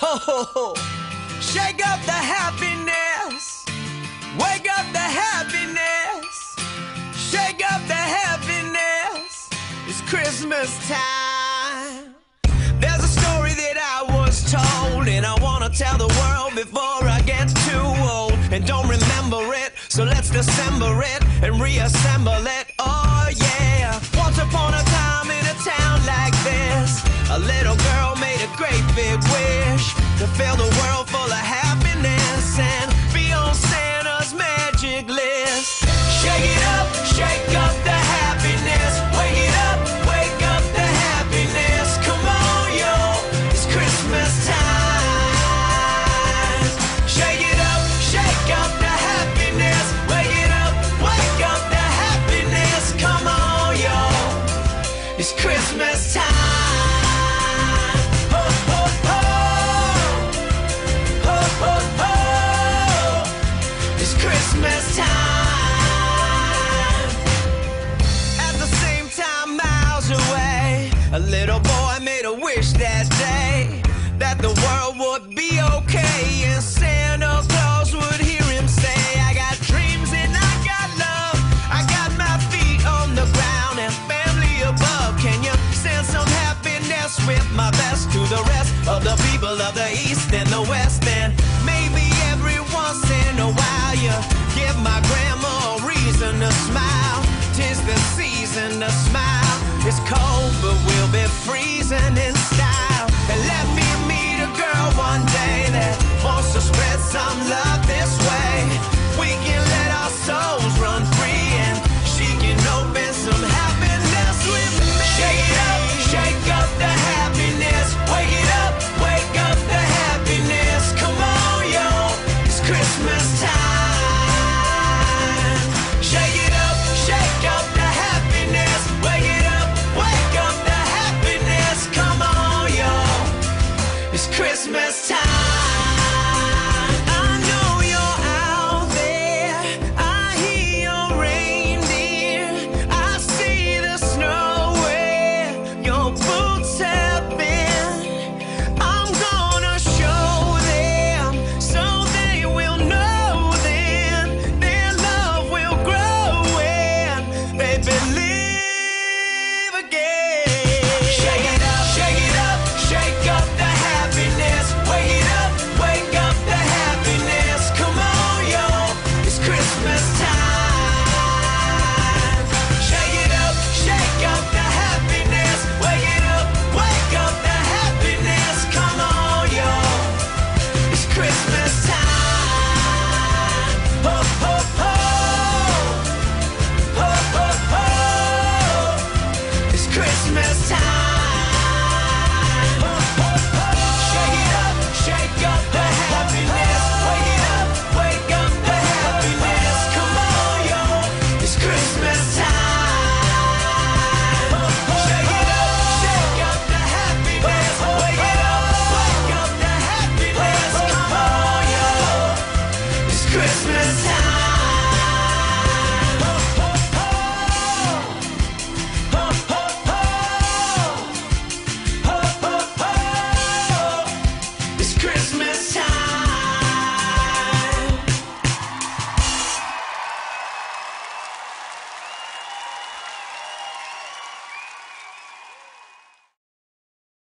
Ho ho ho. Shake up the happiness. Wake up the happiness. Shake up the happiness. It's Christmas time. There's a story that I was told, and I wanna tell the world before I get too old. And don't remember it, so let's dissemble it and reassemble it. Oh yeah. Once upon a time in a town like this, a little girl to fill the world full of the people of the East